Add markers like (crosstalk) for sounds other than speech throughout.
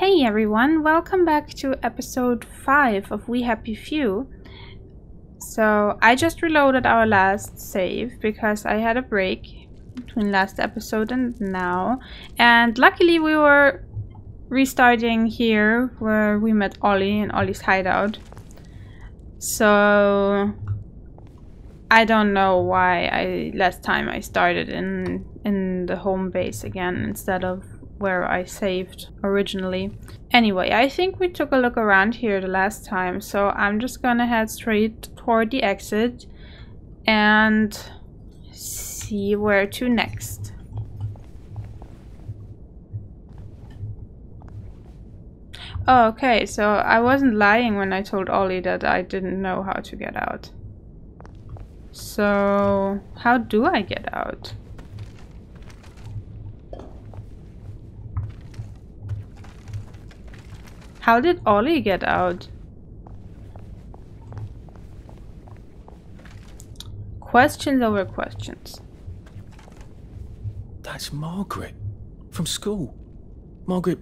Hey everyone, welcome back to episode 5 of We Happy Few. So, I just reloaded our last save because I had a break between last episode and now. And luckily we were restarting here where we met Ollie in Ollie's hideout. So, I don't know why I last time I started in in the home base again instead of where I saved originally. Anyway, I think we took a look around here the last time, so I'm just gonna head straight toward the exit and see where to next. Oh, okay, so I wasn't lying when I told Ollie that I didn't know how to get out. So, how do I get out? How did Ollie get out? Questions over questions. That's Margaret. From school. Margaret...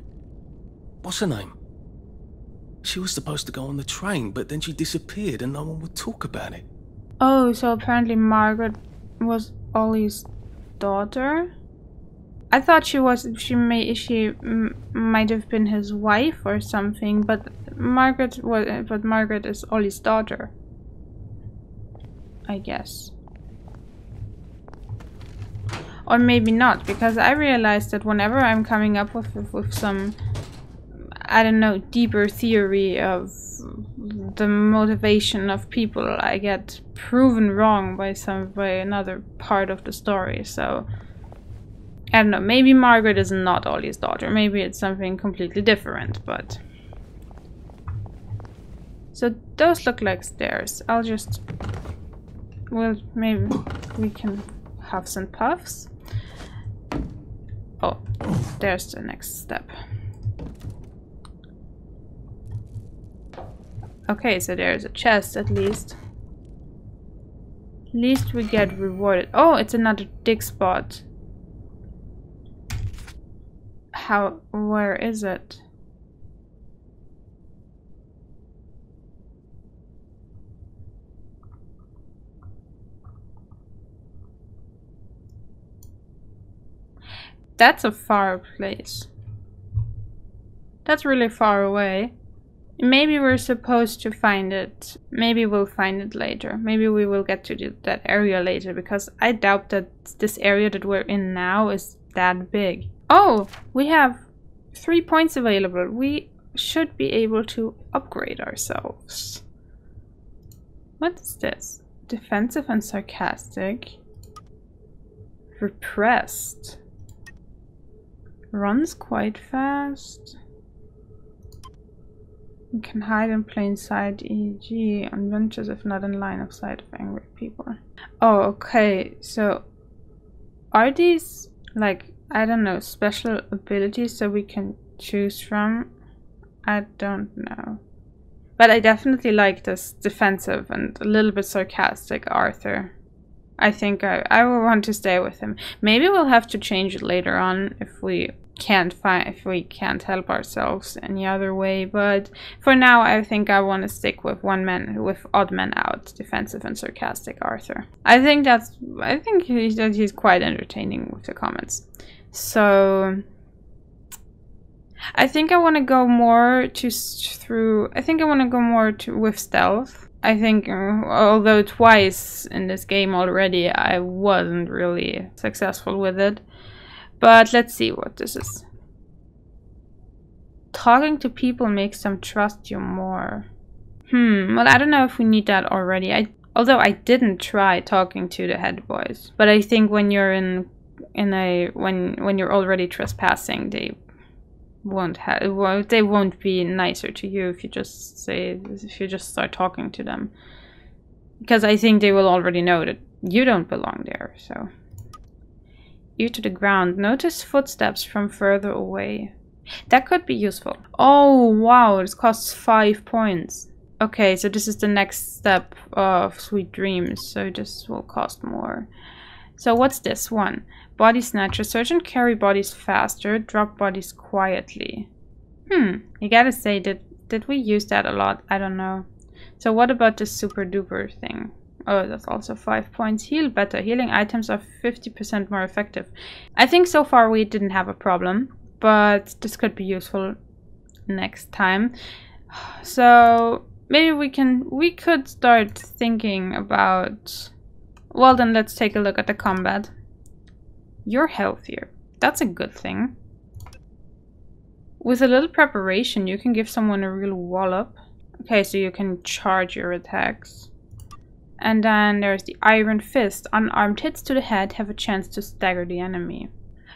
What's her name? She was supposed to go on the train, but then she disappeared and no one would talk about it. Oh, so apparently Margaret was Ollie's daughter? I thought she was she may she might have been his wife or something, but Margaret was but Margaret is Ollie's daughter. I guess. Or maybe not, because I realized that whenever I'm coming up with, with, with some, I don't know, deeper theory of the motivation of people, I get proven wrong by some by another part of the story. So I don't know, maybe Margaret is not Ollie's daughter. Maybe it's something completely different, but... So those look like stairs. I'll just... Well, maybe we can have some puffs. Oh, there's the next step. Okay, so there's a chest at least. At least we get rewarded. Oh, it's another dig spot. How, where is it? That's a far place. That's really far away. Maybe we're supposed to find it. Maybe we'll find it later. Maybe we will get to that area later because I doubt that this area that we're in now is that big. Oh, we have three points available. We should be able to upgrade ourselves. What is this? Defensive and sarcastic. Repressed. Runs quite fast. Can hide in plain sight, e.g. on benches if not in line of sight of angry people. Oh, okay. So, are these like I don't know, special abilities that we can choose from? I don't know. But I definitely like this defensive and a little bit sarcastic Arthur. I think I, I will want to stay with him. Maybe we'll have to change it later on if we can't find if we can't help ourselves any other way. But for now, I think I want to stick with one man with odd man out, defensive and sarcastic Arthur. I think that's I think he's, that he's quite entertaining with the comments. So I think I want to go more to through. I think I want to go more to with stealth. I think, uh, although twice in this game already, I wasn't really successful with it. But let's see what this is. Talking to people makes them trust you more. Hmm, well, I don't know if we need that already. I Although I didn't try talking to the head boys. But I think when you're in in I when when you're already trespassing, they won't have well, they won't be nicer to you if you just say if you just start talking to them because I think they will already know that you don't belong there. So ear to the ground. Notice footsteps from further away. That could be useful. Oh wow! This costs five points. Okay, so this is the next step of Sweet Dreams. So this will cost more. So what's this one? Body snatcher. Search and carry bodies faster. Drop bodies quietly. Hmm, you gotta say, did, did we use that a lot? I don't know. So what about the super duper thing? Oh, that's also 5 points. Heal better. Healing items are 50% more effective. I think so far we didn't have a problem, but this could be useful next time. (sighs) So maybe we can we could start thinking about well then let's take a look at the combat. You're healthier. That's a good thing. With a little preparation you can give someone a real wallop. Okay, so you can charge your attacks. And then there's the Iron Fist. Unarmed hits to the head have a chance to stagger the enemy.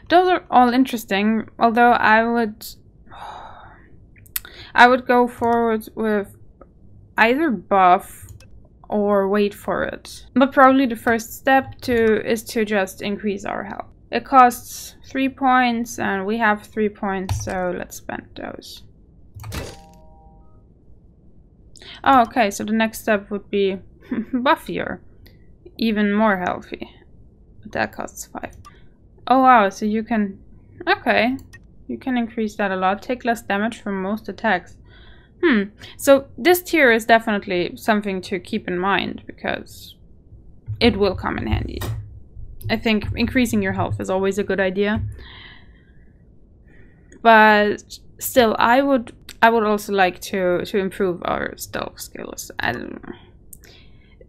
Those are all interesting, although I would... (sighs) I would go forward with either buff or wait for it. But probably the first step to is to just increase our health. It costs 3 points and we have 3 points, so let's spend those. Oh, okay, so the next step would be (laughs) buffier. Even more healthy. But that costs 5. Oh wow, so you can... Okay. You can increase that a lot. Take less damage from most attacks. Hmm. So this tier is definitely something to keep in mind because it will come in handy. I think increasing your health is always a good idea. But still, I would I would also like to to improve our stealth skills. I.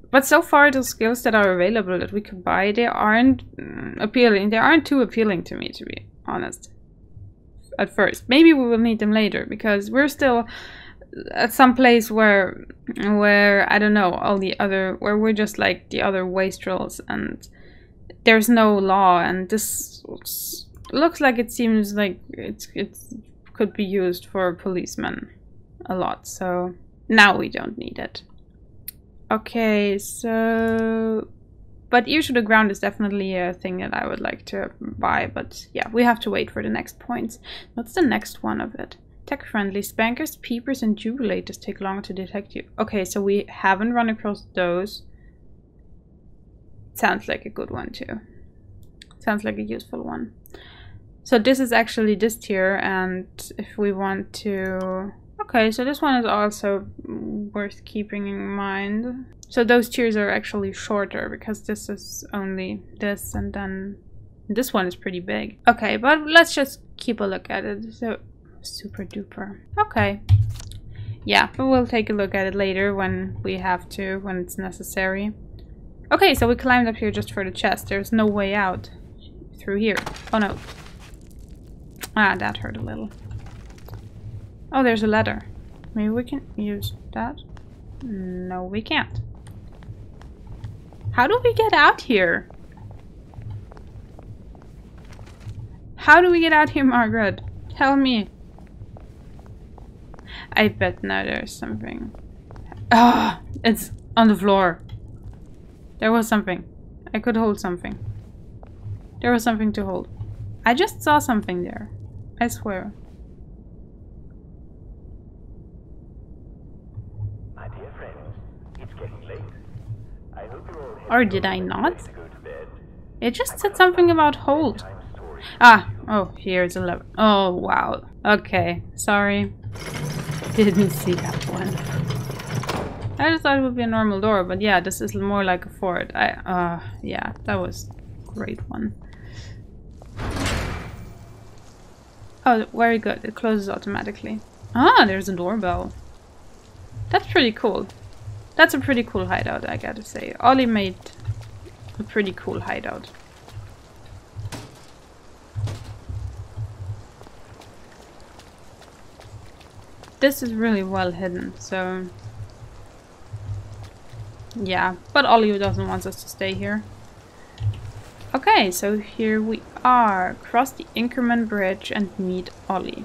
But so far, the skills that are available that we could buy, they aren't appealing. They aren't too appealing to me, to be honest. At first, maybe we will need them later because we're still at some place where where I don't know all the other where we're just like the other wastrels and there's no law and this looks like it seems like it's it could be used for policemen a lot. So now we don't need it. Okay so but ear to the ground is definitely a thing that I would like to buy but yeah we have to wait for the next points. What's the next one of it Tech friendly. Spankers, peepers, and jubilators take longer to detect you. Okay, so we haven't run across those. Sounds like a good one too. Sounds like a useful one. So this is actually this tier and if we want to... Okay, so this one is also worth keeping in mind. So those tiers are actually shorter because this is only this and then this one is pretty big. Okay, but let's just keep a look at it. So super duper. Okay. Yeah, but we'll take a look at it later when we have to, when it's necessary. Okay, so we climbed up here just for the chest. There's no way out through here. Oh no. Ah, that hurt a little. Oh, there's a ladder. Maybe we can use that? No, we can't. How do we get out here? How do we get out here, Margaret? Tell me. I bet now there's something. Ah, oh, it's on the floor. There was something. I could hold something. There was something to hold. I just saw something there. I swear. My dear friends, it's getting late. I hope you're all or did I not? It just said something about hold. Ah, oh, here's a lever. Oh, wow. Okay, sorry (laughs) didn't see that one. I just thought it would be a normal door, but yeah, this is more like a fort. I, uh, yeah, that was great one. Oh, very good. It closes automatically. Ah, there's a doorbell. That's pretty cool. That's a pretty cool hideout, I gotta say. Ollie made a pretty cool hideout. This is really well hidden, so... Yeah, but Ollie doesn't want us to stay here. Okay, so here we are. Cross the Inkerman Bridge and meet Ollie.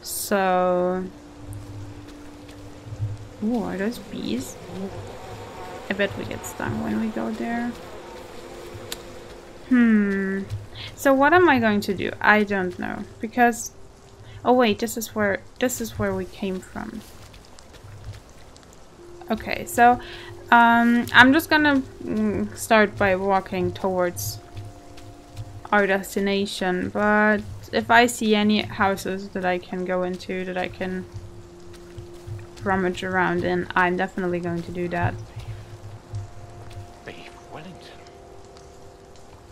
So... Ooh, are those bees? I bet we get stung when we go there. Hmm. So what am I going to do? I don't know. Because... Oh wait, this is where this is where we came from. Okay, so um, I'm just gonna mm, start by walking towards our destination, but if I see any houses that I can go into, that I can rummage around in, I'm definitely going to do that. Beef Wellington.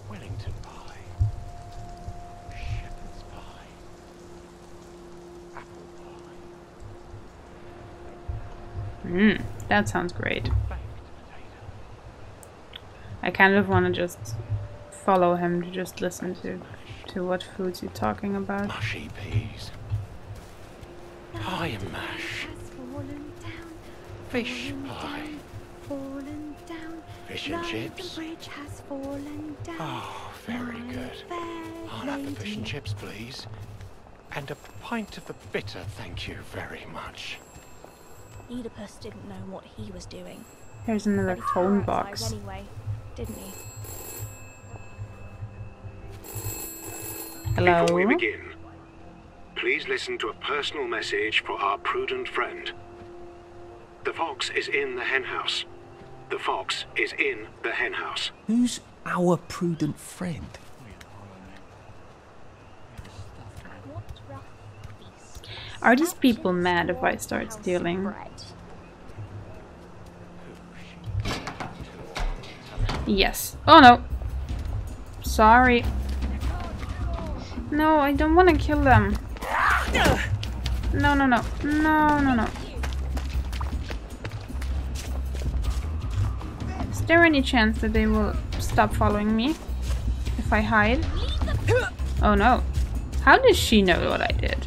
Wellington pie. Shepherd's pie. Apple pie. Mmm, that sounds great. I kind of want to just follow him to just listen to to what foods he's talking about. Mushy peas. Pie mash. Fish pie. fallen down. Fish and chips. Oh, very good. I'll have the fish and chips, please. And a pint of the bitter, thank you very much. Oedipus didn't know what he was doing. Here's another But he phone box. Anyway, didn't he? Hello. Before we begin, please listen to a personal message for our prudent friend. The fox is in the henhouse. The fox is in the henhouse. Who's our prudent friend? Are these people mad if I start stealing? Yes. Oh no. Sorry. No, I don't want to kill them. No, no, no. No, no, no. Is there any chance that they will stop following me if I hide? Oh no. How does she know what I did?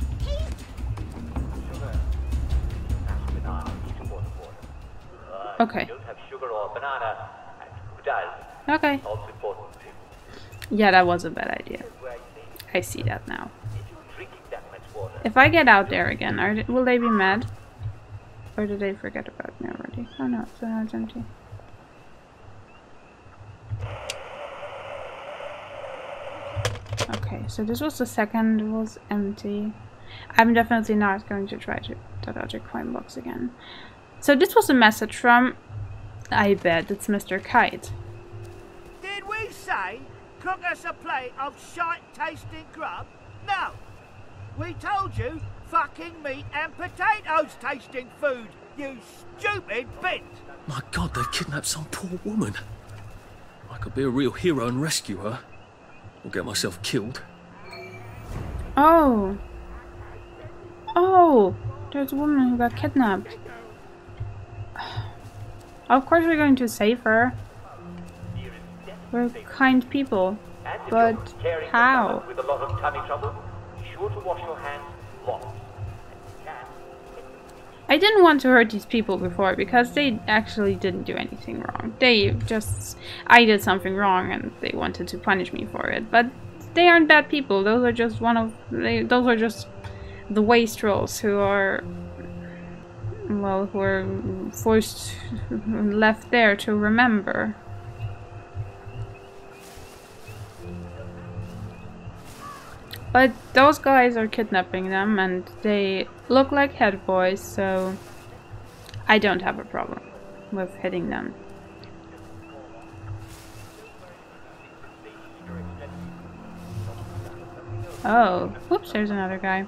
Okay. Important. Yeah, that was a bad idea. I see that now. if you're drinking that much water, If I get out there again, are they, will they be mad? Or did they forget about me already? Oh no, so now uh, it's empty. Okay, so this was the second was empty. I'm definitely not going to try to the logic coin box again. So this was a message from I bet it's Mr. Kite. Did we say cook us a plate of shite tasting grub? No. We told you fucking meat and potatoes tasting food, you stupid bint. My god, they've kidnapped some poor woman. I could be a real hero and rescue her. Or get myself killed. Oh. Oh, there's a woman who got kidnapped. Of course we're going to save her. We're kind people. But you're caring for how? someone with a lot of tummy trouble, be sure to wash your hands lots. And if you can, I didn't want to hurt these people before because they actually didn't do anything wrong. They just... I did something wrong and they wanted to punish me for it. But they aren't bad people. Those are just one of... They, those are just the wastrels who are... Well, who are forced... left there to remember. But those guys are kidnapping them and they look like head boys, so I don't have a problem with hitting them. Oh, whoops, there's another guy.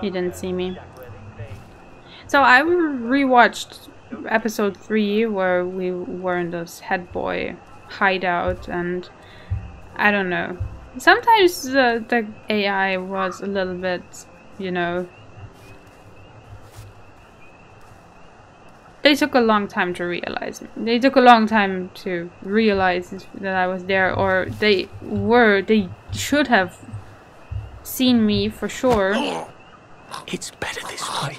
He didn't see me. So I rewatched episode 3 where we were in this head boy hideout and I don't know. Sometimes the, the AI was a little bit, you know. They took a long time to realize me. They took a long time to realize that I was there, or they were, they should have seen me for sure. It's better this way.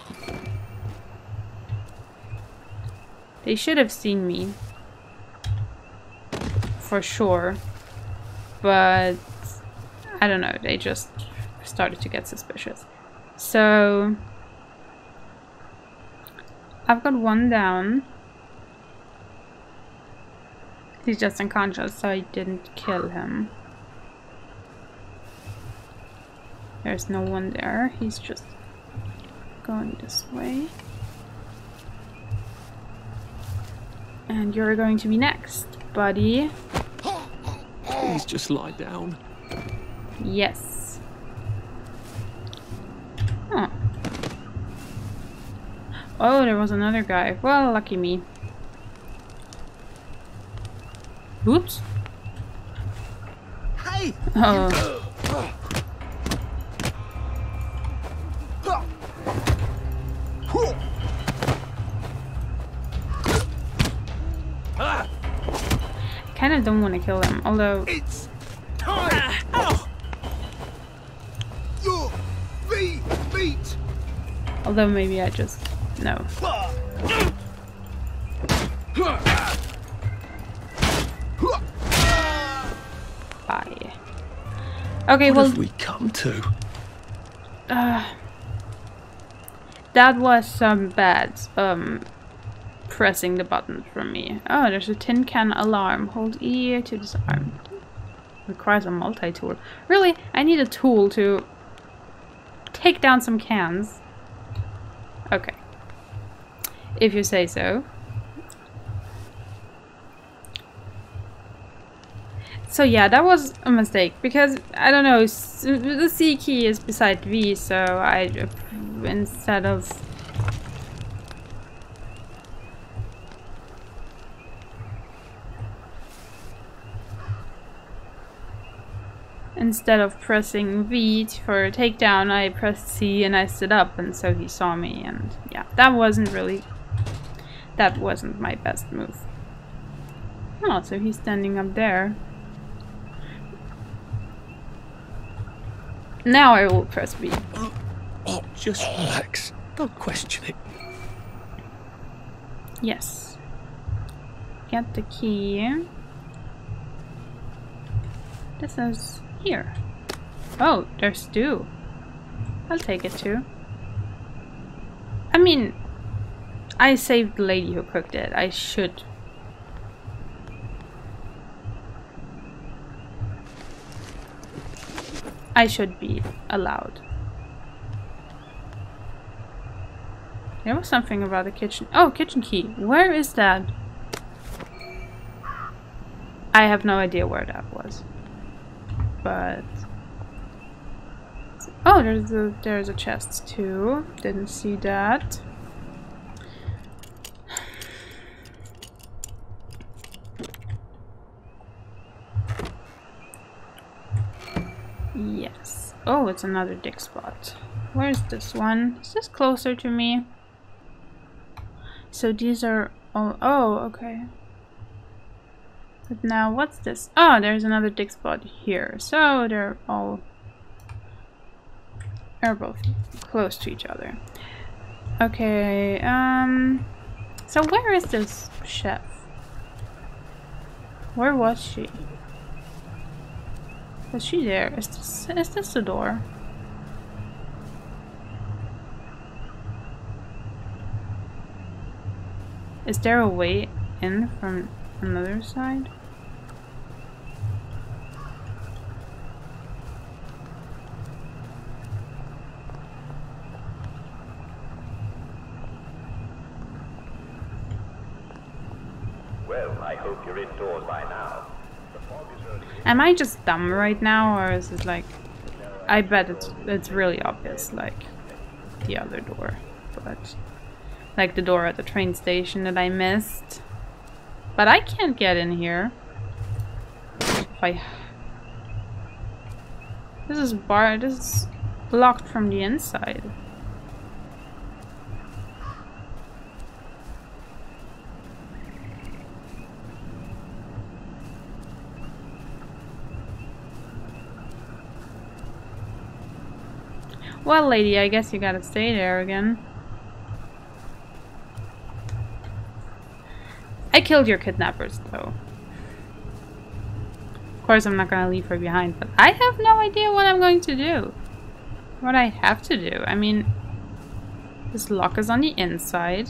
They should have seen me. For sure. But I don't know, they just started to get suspicious. So I've got one down. He's just unconscious, so I didn't kill him. There's no one there. He's just going this way. And you're going to be next, buddy. Please just lie down. Yes. Huh. Oh, there was another guy. Well, lucky me. Oops. Hey. Oh. Kill them, although It's time! Your me meat! although maybe I just no. Bye. Okay, What well have we come to? uh, that was some bad um pressing the buttons from me. Oh, there's a tin can alarm. Hold E to disarm. Requires a multi-tool. Really? I need a tool to take down some cans. Okay. If you say so. So yeah, that was a mistake because I don't know. The C key is beside V, so I instead of instead of pressing V for a takedown, I pressed C and I stood up, and so he saw me. And yeah, that wasn't really that wasn't my best move. Oh, so he's standing up there. Now I will press B. Oh, just relax. Don't question it. Yes. Get the key. This is here. Oh, there's stew. I'll take it too. I mean, I saved the lady who cooked it. I should. I should be allowed. There was something about the kitchen. Oh, kitchen key. Where is that? I have no idea where that was. But Oh, there's a there's a chest too. Didn't see that. Yes. Oh, it's another dick spot. Where's this one? Is this closer to me? So these are all. Oh, okay. But now, what's this? Oh, there's another dig spot here. So they're all. Are both close to each other. Okay. Um. So where is this chef? Where was she? Was she there? Is this is this the door? Is there a way in from another side? Well, I hope you're indoors by now. Am I just dumb right now, or is it like? I bet it's it's really obvious, like the other door, but like the door at the train station that I missed. But I can't get in here. If I this is bar. This is locked from the inside. Well, lady, I guess you gotta stay there again. Killed your kidnappers, though. Of course, I'm not gonna leave her behind, but I have no idea what I'm going to do. What I have to do. I mean, this lock is on the inside.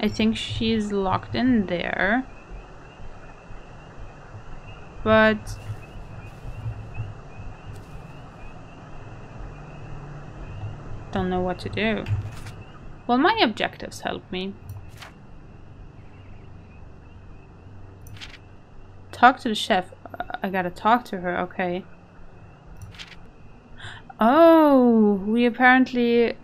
I think she's locked in there. But don't know what to do. Well, my objectives help me. Talk to the chef. Uh, I gotta talk to her, okay. Oh, we apparently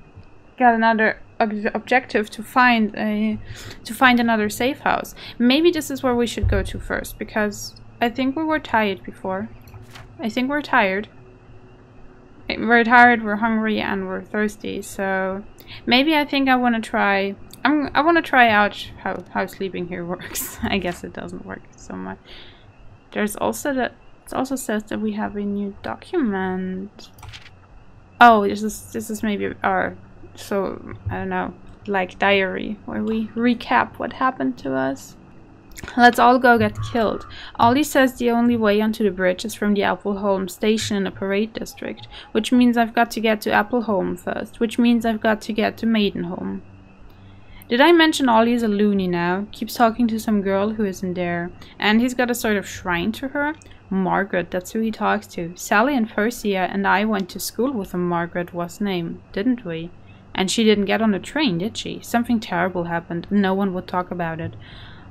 got another ob- objective to find a to find another safe house. Maybe this is where we should go to first because I think we were tired before. I think we're tired. We're tired, we're hungry, and we're thirsty. So maybe I think I want to try. I'm, I want to try out how how sleeping here (laughs) works. I guess it doesn't work so much. There's also that. It also says that we have a new document. Oh, this is this is maybe our so I don't know like diary where we recap what happened to us. Let's all go get killed. Ollie says the only way onto the bridge is from the Appleholm station in the parade district, which means I've got to get to Appleholm first, which means I've got to get to Maidenholm. Did I mention Ollie's a loony now? Keeps talking to some girl who isn't there. And he's got a sort of shrine to her? Margaret, that's who he talks to. Sally and Percy and I went to school with a Margaret was name, didn't we? And she didn't get on the train, did she? Something terrible happened, no one would talk about it.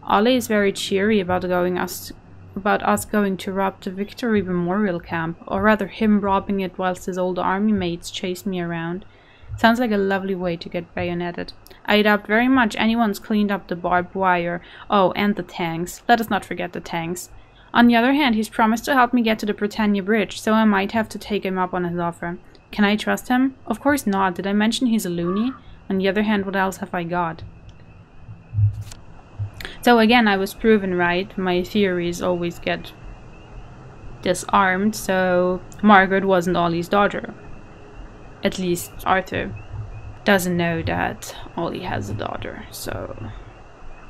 Ollie is very cheery about going us about us going to rob the Victory Memorial Camp, or rather him robbing it whilst his old army mates chase me around. Sounds like a lovely way to get bayoneted. I doubt very much anyone's cleaned up the barbed wire. Oh, and the tanks. Let us not forget the tanks. On the other hand, he's promised to help me get to the Britannia Bridge, so I might have to take him up on his offer. Can I trust him? Of course not. Did I mention he's a loony? On the other hand, what else have I got? So again, I was proven right. My theories always get disarmed, so Margaret wasn't Ollie's daughter. At least Arthur doesn't know that Ollie has a daughter, so...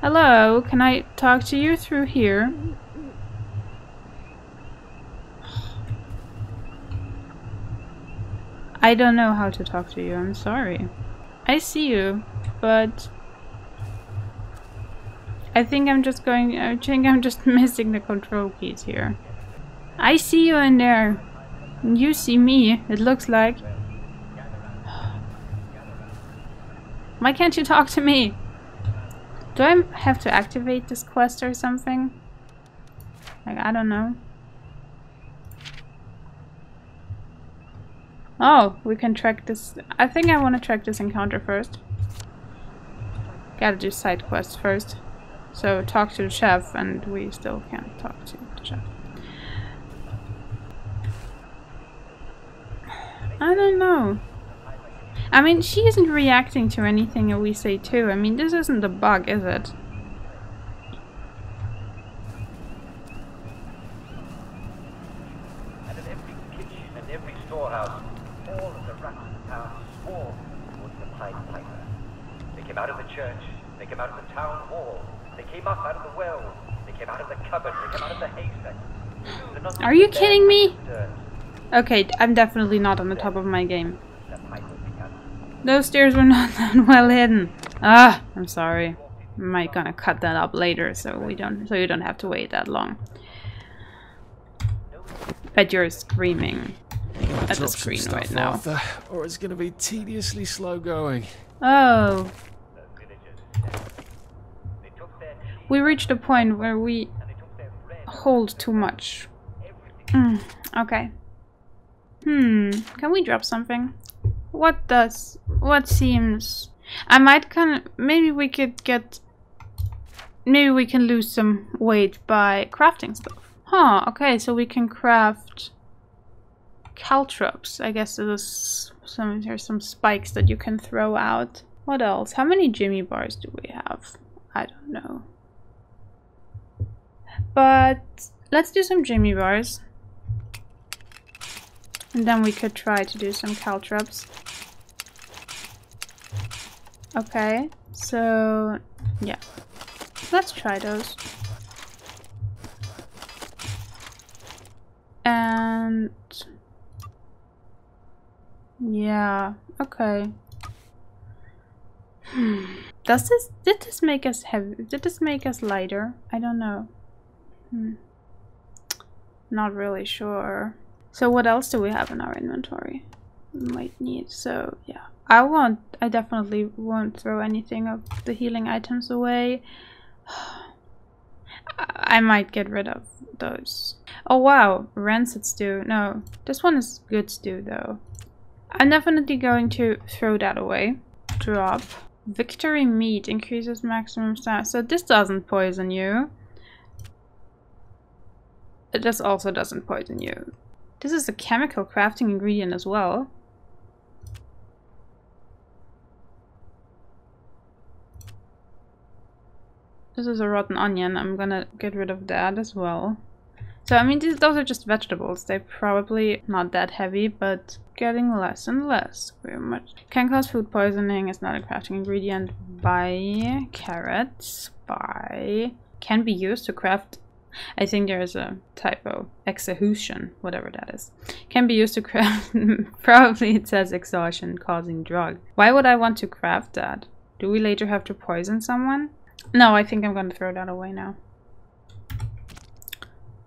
Hello, can I talk to you through here? I don't know how to talk to you, I'm sorry. I see you, but... I think I'm just going... I think I'm just (laughs) missing the control keys here. I see you in there. You see me, it looks like. Why can't you talk to me? Do I have to activate this quest or something? Like, I don't know. Oh, we can track this. I think I want to track this encounter first. Gotta do side quests first. So talk to the chef, and we still can't talk to the chef. I don't know. I mean, she isn't reacting to anything that we say too. I mean, this isn't a bug, is it? And in every kitchen and every storehouse, all of the rats in town swarmed towards the Pied Piper. They came out of the church, they came out of the town hall, they came out of the well, they came out of the cupboard, they came out of the haystack. Are you kidding me? Okay, I'm definitely not on the top of my game. The Piper began. Those stairs were (laughs) not that well hidden. Ah, I'm sorry. I might gonna cut that up later, so we don't, so you don't have to wait that long. Bet you're screaming at the screen stuff, right now. Arthur, or it's going to be tediously slow going. Oh, The villagers. They took their cheese we reached a point where we and they took their bread, hold too much. Mm, okay. Hmm. Can we drop something? What does? What seems? I might of. Maybe we could get. Maybe we can lose some weight by crafting stuff. Huh. Okay. So we can craft caltrops. I guess there's some. There's some spikes that you can throw out. What else? How many Jimmy bars do we have? I don't know. But let's do some Jimmy bars. And then we could try to do some caltrops. Okay, so yeah. Let's try those. And yeah, okay. Hmm. (sighs) Does this did this make us heavy? Did this make us lighter? I don't know. Hmm. Not really sure. So what else do we have in our inventory? We might need. So yeah, I won't. I definitely won't throw anything of the healing items away. (sighs) I might get rid of those. Oh wow, rancid stew. No, this one is good stew though. I'm definitely going to throw that away. Drop. Victory meat increases maximum stamina. So this doesn't poison you. This also doesn't poison you. This is a chemical crafting ingredient as well. This is a rotten onion. I'm gonna get rid of that as well. So, I mean, these, those are just vegetables. They're probably not that heavy, but getting less and less. Very much. Can cause food poisoning. It's not a crafting ingredient. By carrots. By can be used to craft. I think there is a typo. Exhaustion, whatever that is. Can be used to craft. (laughs) probably it says exhaustion causing drug. Why would I want to craft that? Do we later have to poison someone? No, I think I'm gonna throw that away now.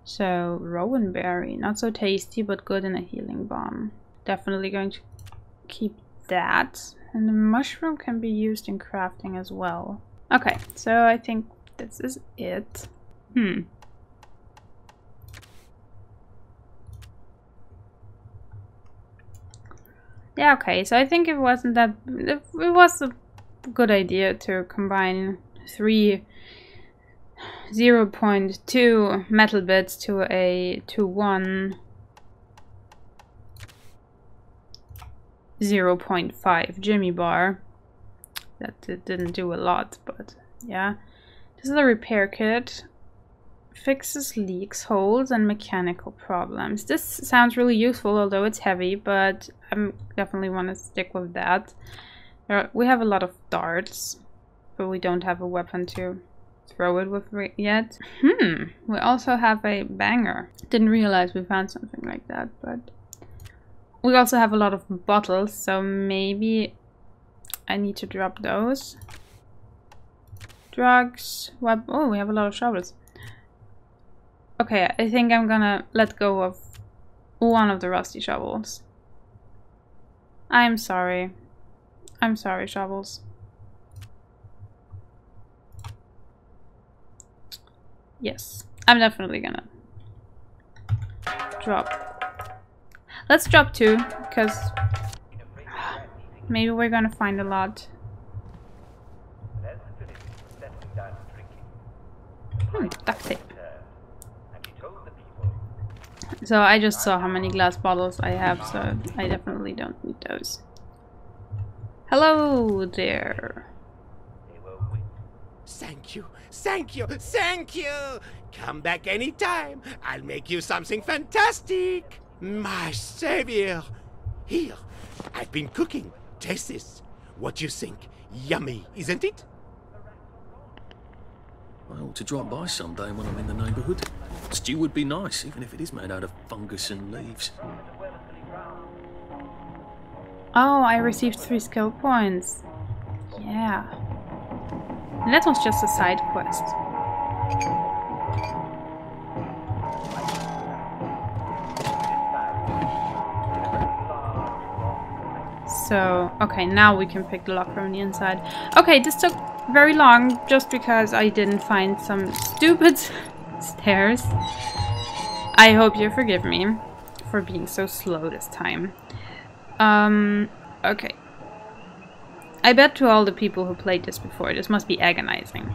So, rowan berry, not so tasty, but good in a healing balm. Definitely going to keep that. And the mushroom can be used in crafting as well. Okay, so I think this is it. Hmm. Yeah, okay, so I think it wasn't that... It was a good idea to combine three 0 0.2 metal bits to a to one 0 0.5 Jimmy bar. That didn't do a lot, but yeah. This is a repair kit. Fixes leaks, holes, and mechanical problems. This sounds really useful, although it's heavy, but I definitely want to stick with that. we have a lot of darts, but we don't have a weapon to throw it with yet. Hmm, we also have a banger. Didn't realize we found something like that, but... We also have a lot of bottles, so maybe I need to drop those. Drugs, web oh, we have a lot of shovels. Okay, I think I'm gonna let go of one of the rusty shovels. I'm sorry. I'm sorry, shovels. Yes, I'm definitely gonna drop. Let's drop two, because maybe we're gonna find a lot. Hmm, duct tape. So I just saw how many glass bottles I have, so I definitely don't need those. Hello there. Thank you, thank you, thank you! Come back anytime. I'll make you something fantastic. My savior. Here, I've been cooking. Taste this. What you think? Yummy, isn't it? I ought to drop by someday when I'm in the neighbourhood. Stew would be nice, even if it is made out of fungus and leaves. Oh, I received three skill points. Yeah. And that was just a side quest. So, okay, now we can pick the lock from the inside. Okay, this took very long just because I didn't find some stupid (laughs) stairs. I hope you forgive me for being so slow this time. Um, okay. I bet to all the people who played this before, this must be agonizing.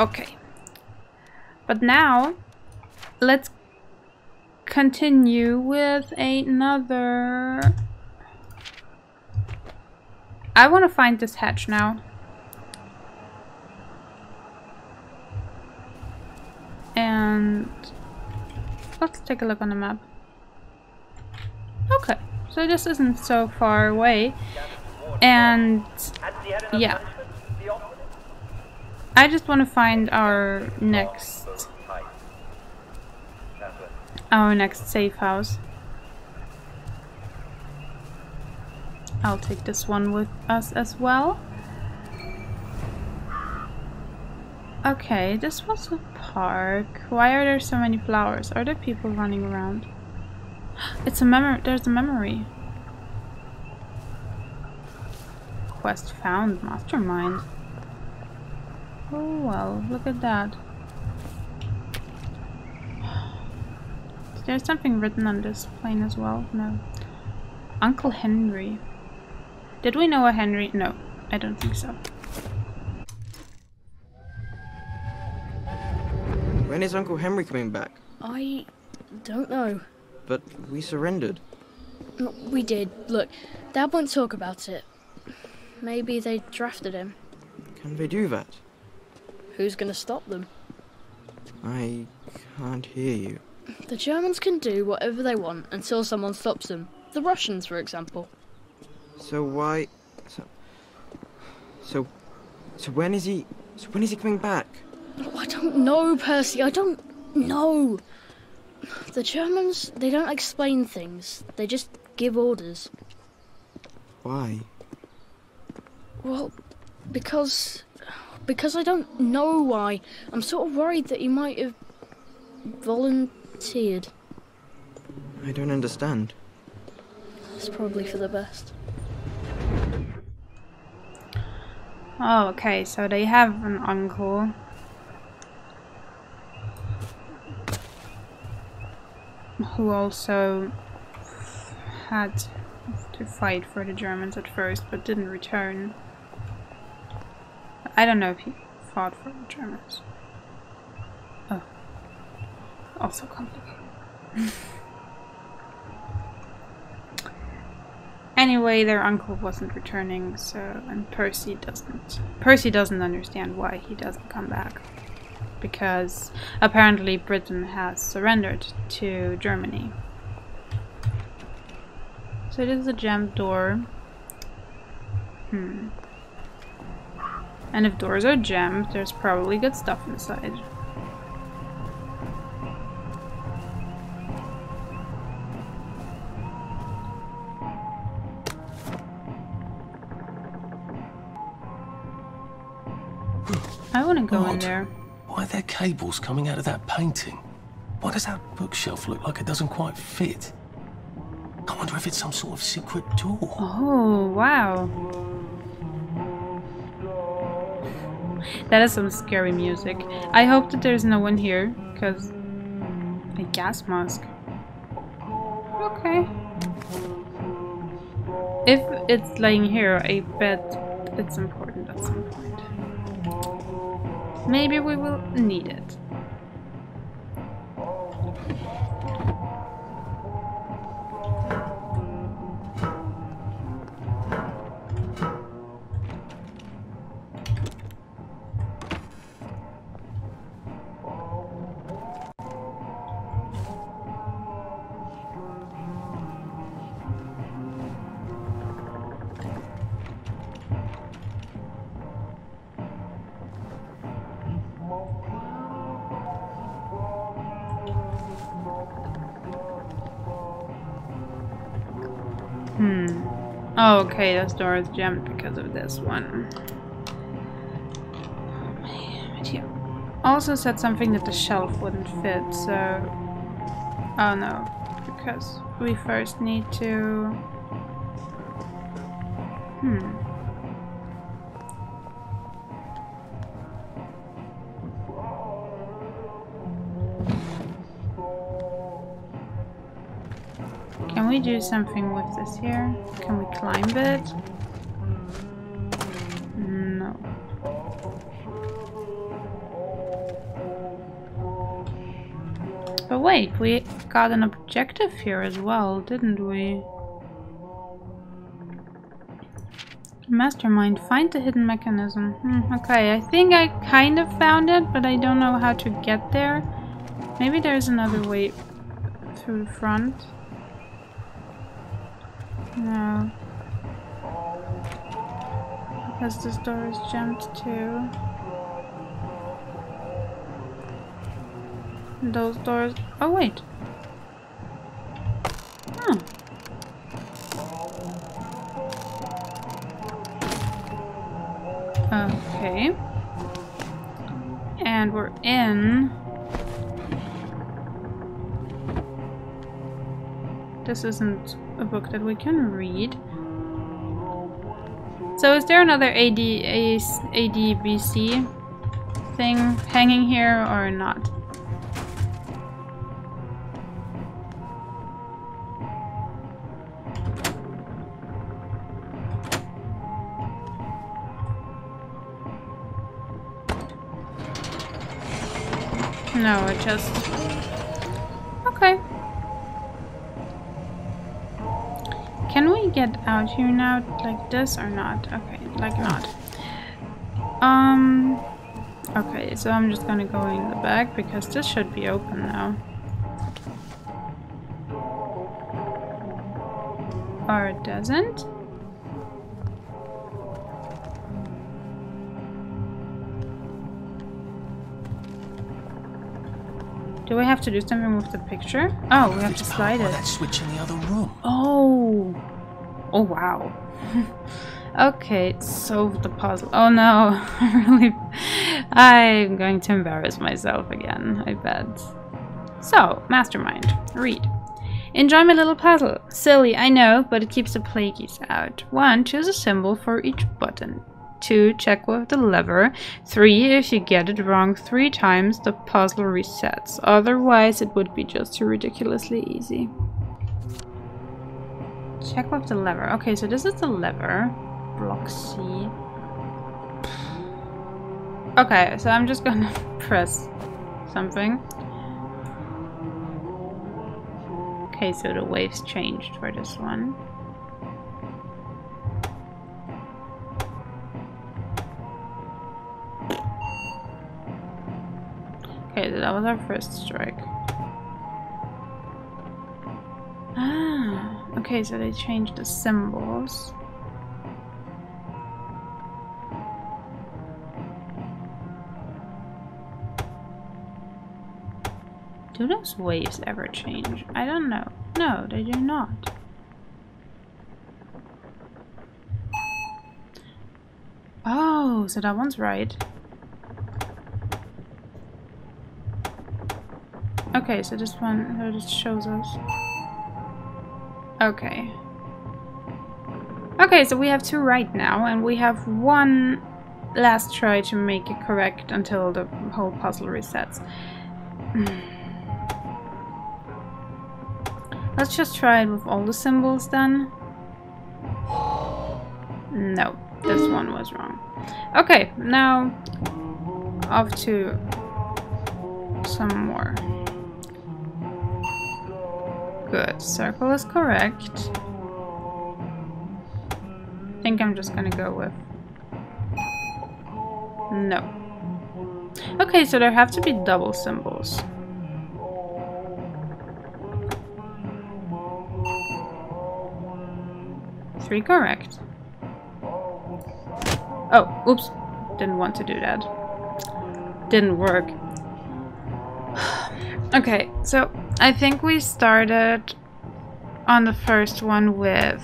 Okay. But now, let's continue with another... I want to find this hatch now. And let's take a look on the map. Okay, so this isn't so far away. And yeah. I just want to find our next our next safe house. I'll take this one with us as well. Okay, this was a park. Why are there so many flowers? Are there people running around? It's a memory. There's a memory. Quest found. Mastermind. Oh well, look at that. there something written on this plane as well? No. Uncle Henry. Did we know a Henry? No, I don't think so. When is Uncle Henry coming back? I don't know. But we surrendered. Mm, we did. Look, Dad won't talk about it. Maybe they drafted him. Can they do that? Who's gonna stop them? I can't hear you. The Germans can do whatever they want until someone stops them. The Russians, for example. So why? So, so, so when is he? So when is he coming back? Oh, I don't know, Percy. I don't know. The Germans, they don't explain things. They just give orders. Why? Well, because because I don't know why. I'm sort of worried that he might have volunteered. I don't understand. It's probably for the best. Oh, okay, so they have an uncle. Who also had to fight for the Germans at first, but didn't return. I don't know if he fought for the Germans. Oh. Also complicated. (laughs) Anyway, their uncle wasn't returning, so and Percy doesn't. Percy doesn't understand why he doesn't come back. Because apparently Britain has surrendered to Germany. So it is a jammed door. Hmm. And if doors are jammed, there's probably good stuff inside. I wouldn't go in there. Why are there cables coming out of that painting? Why does that bookshelf look like it doesn't quite fit? I wonder if it's some sort of secret door. Oh, wow. That is some scary music. I hope that there's no one here, because a gas mask. Okay. If it's laying here, I bet it's important. Maybe we will need it. Door is jammed because of this one. But also said something that the shelf wouldn't fit, so... Oh no, because we first need to... Hmm. Can we do something with this here? Can we climb it? No. But wait, we got an objective here as well, didn't we? Mastermind, find the hidden mechanism. Hmm, okay, I think I kind of found it, but I don't know how to get there. Maybe there's another way through the front. No. Because this door is jammed too. Those doors. Oh, wait. Okay. And we're in. This isn't a book that we can read. So is there another AD, ADBC thing hanging here or not? No, it just... Okay. Get out here now like this or not? Okay, like not. Um... Okay, so I'm just gonna go in the back because this should be open now. Or it doesn't? Do we have to do something with the picture? Oh, we have to slide it. that switch in the other room. Oh. Oh wow. (laughs) okay, solve the puzzle. Oh no, (laughs) really. I'm going to embarrass myself again, I bet. So, mastermind, read. Enjoy my little puzzle. Silly, I know, but it keeps the plagueies out. 1. Choose a symbol for each button. 2. Check with the lever. 3. If you get it wrong three times, the puzzle resets. Otherwise, it would be just too ridiculously easy. Check with the lever. Okay, so this is the lever. Block C. Okay, so I'm just gonna (laughs) press something. Okay, so the waves changed for this one. Okay, that was our first strike. Ah, okay, so they changed the symbols. Do those waves ever change? I don't know. No, they do not. Oh, so that one's right. Okay, so this one so this shows us. Okay. Okay, so we have two right now, and we have one last try to make it correct until the whole puzzle resets. (sighs) Let's just try it with all the symbols then. No, this one was wrong. Okay, now off to some more. Good, circle is correct. I think I'm just gonna go with no. Okay, so there have to be double symbols. Three correct. Oh, oops. Didn't want to do that. Didn't work. (sighs) okay, so I think we started on the first one with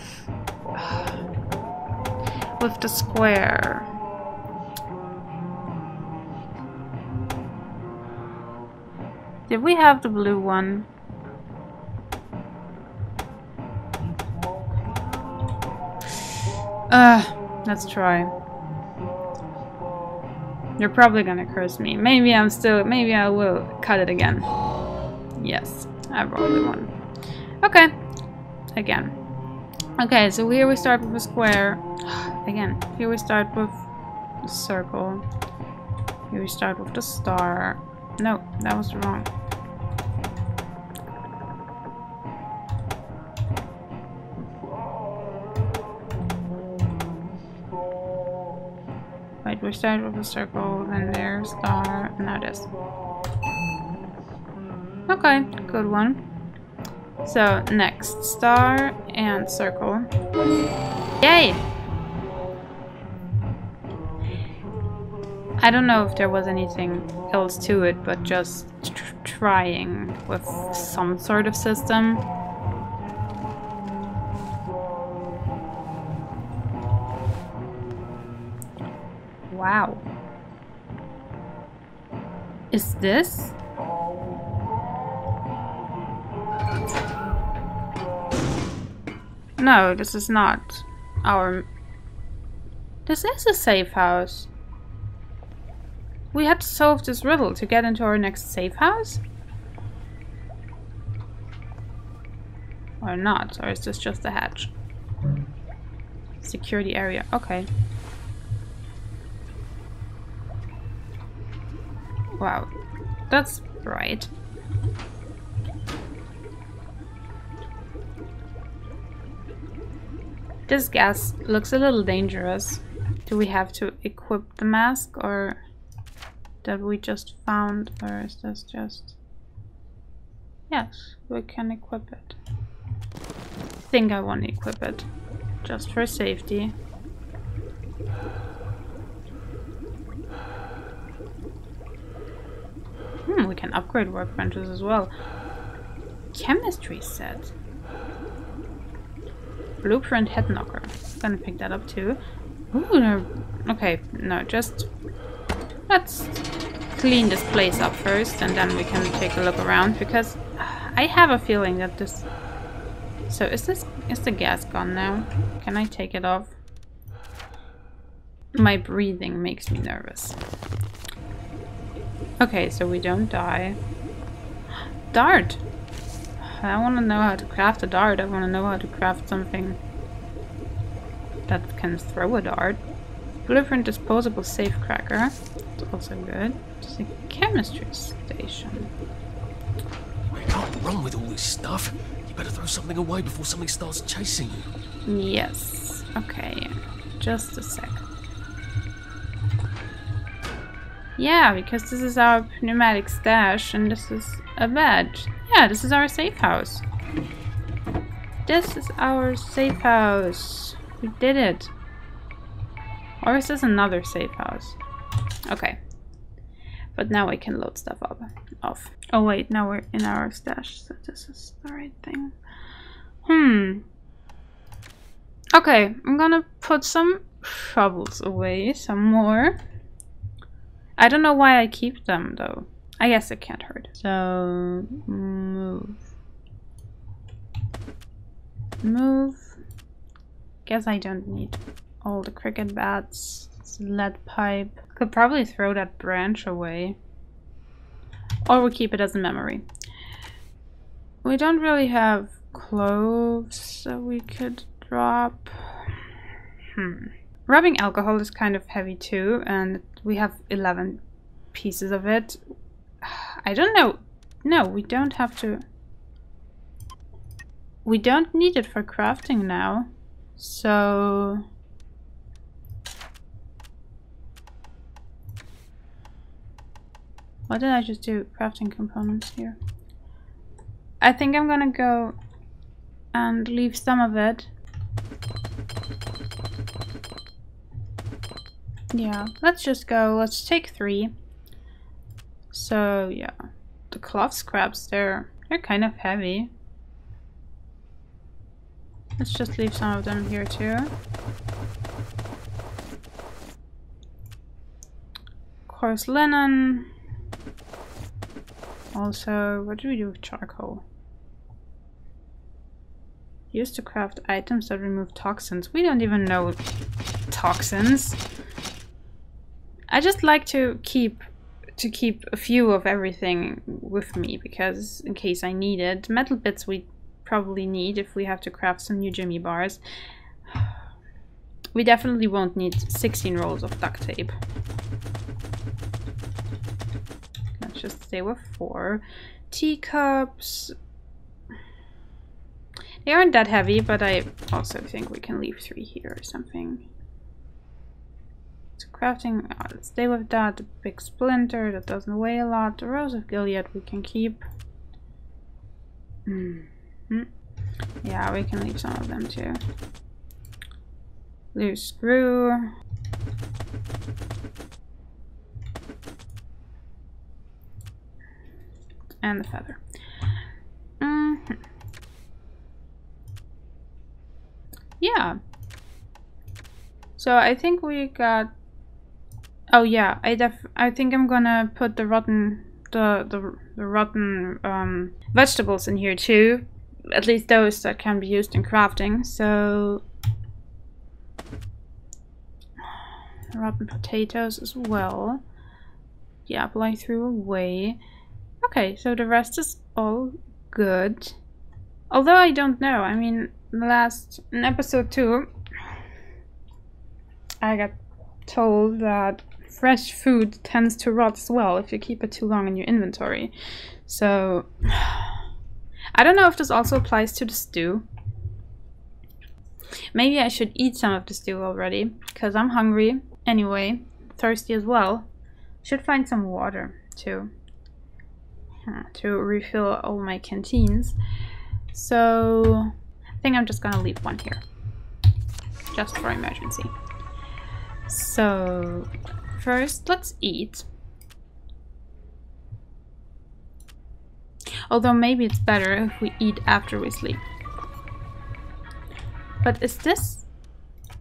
with the square. Did we have the blue one? Uh, let's try. You're probably gonna curse me. Maybe I'm still, maybe I will cut it again. Yes, I the one. Okay, again. Okay, so here we start with a square. (sighs) Again, here we start with a circle. Here we start with the star. No, that was wrong. Wait, we start with a circle, then there's star, and now this. Okay, good one. So, next, star and circle. Yay! I don't know if there was anything else to it, but just tr trying with some sort of system. Wow. Is this? No, this is not our... This is a safe house. We had to solve this riddle to get into our next safe house? Or not, or is this just a hatch? Security area, okay. Wow. That's Right. This gas looks a little dangerous. Do we have to equip the mask or that we just found or is this just... Yes, we can equip it. I think I want to equip it. Just for safety. Hmm, we can upgrade workbenches as well. Chemistry set. Blueprint head knocker. Gonna pick that up too. Ooh, no. okay, no, just let's clean this place up first and then we can take a look around because I have a feeling that this so is this is the gas gone now? Can I take it off? My breathing makes me nervous. Okay, so we don't die. (gasps) Dart! I want to know how to craft a dart. I want to know how to craft something that can throw a dart. Blueprint disposable safe cracker. It's also good. It's a chemistry station. I can't run with all this stuff. You better throw something away before something starts chasing you. Yes. Okay. Just a sec. Yeah, because this is our pneumatic stash and this is a bed. Yeah, this is our safe house. This is our safe house. We did it. Or is this another safe house? Okay. But now I can load stuff up. Off. Oh wait, now we're in our stash, so this is the right thing. Hmm. Okay, I'm gonna put some shovels away, some more. I don't know why I keep them though. I guess it can't hurt. So move. Move. Guess I don't need all the cricket bats. It's lead pipe. Could probably throw that branch away. Or we keep it as a memory. We don't really have cloves that we could drop. Hmm. Rubbing alcohol is kind of heavy too, and we have 11 pieces of it. (sighs) I don't know. No, we don't have to... We don't need it for crafting now. So... What did I just do? Crafting components here. I think I'm gonna go and leave some of it. Yeah, let's just go. Let's take three. So, yeah. The cloth scraps, they're, they're kind of heavy. Let's just leave some of them here too. Coarse linen. Also, what do we do with charcoal? Used to craft items that remove toxins. We don't even know toxins. I just like to keep to keep a few of everything with me because in case I need it. Metal bits we probably need if we have to craft some new Jimmy bars. (sighs) We definitely won't need 16 rolls of duct tape. Let's just stay with four. Teacups. They aren't that heavy, but I also think we can leave three here or something. So crafting, let's stay with that. Big splinter, that doesn't weigh a lot. The Rose of Gilead we can keep. Mm -hmm. Yeah, we can leave some of them too. Loose screw. And the feather. Mm -hmm. Yeah. So I think we got Oh yeah, I def I think I'm gonna put the rotten the the, the rotten um, vegetables in here too. At least those that can be used in crafting. So rotten potatoes as well. The apple I threw away. Okay, so the rest is all good. Although I don't know. I mean, last in episode two, I got told that fresh food tends to rot as well if you keep it too long in your inventory. So, (sighs) I don't know if this also applies to the stew. Maybe I should eat some of the stew already, because I'm hungry. Anyway, thirsty as well. Should find some water, too. To refill all my canteens. So, I think I'm just gonna leave one here. Just for emergency. So, first let's eat. Although maybe it's better if we eat after we sleep. But is this...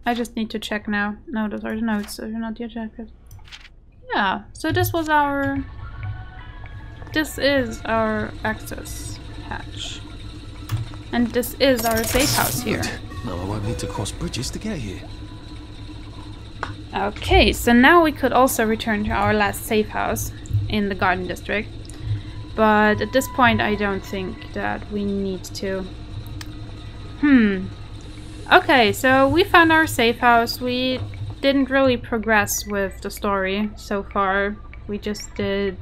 I just need to check now. No, those are the notes, so you're not yet checked. Yeah, so this was our... This is our access hatch. And this is our safe house here. No, I won't need to cross bridges to get here. Okay, so now we could also return to our last safe house in the garden district. But at this point I don't think that we need to. Hmm. Okay, so we found our safe house. We didn't really progress with the story so far. We just did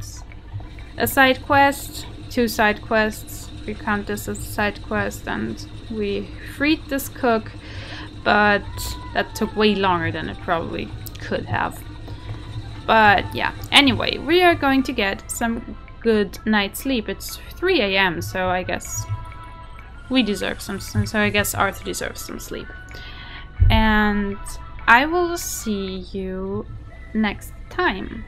a side quest, two side quests. We count this as a side quest and we freed this cook, but that took way longer than it probably could have. But yeah, anyway, we are going to get some good night's sleep. It's 3 a.m., so I guess we deserve some, so I guess Arthur deserves some sleep. And I will see you next time.